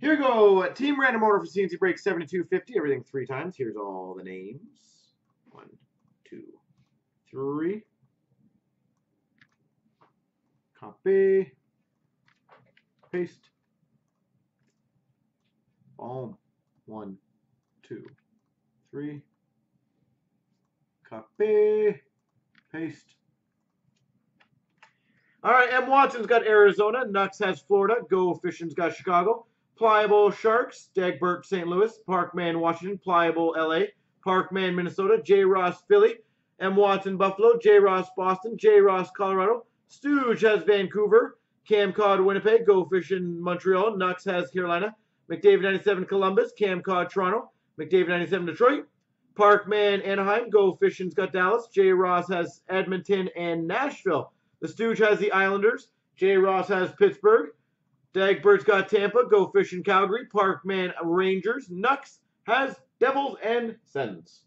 Here we go. Team random order for CNC break 7250. Everything three times. Here's all the names. One, two, three. Copy. Paste. Boom. One, two, three. Copy. Paste. All right, M. Watson's got Arizona. Nux has Florida. Go Fishing's got Chicago. Pliable Sharks. Dagbert St. Louis. Parkman Washington. Pliable LA. Parkman Minnesota. J. Ross Philly. M. Watson Buffalo. J. Ross Boston. J. Ross Colorado. Stooge has Vancouver. Cam Cod Winnipeg. Go Fishing Montreal. Nux has Carolina. McDavid 97 Columbus. Cam Cod Toronto. McDavid 97 Detroit. Parkman Anaheim. Go Fishing's got Dallas. J. Ross has Edmonton and Nashville. The Stooge has the Islanders. J. Ross has Pittsburgh. Dagbert's got Tampa. Go Fishing Calgary. Parkman Rangers. Nux has Devils and Sens.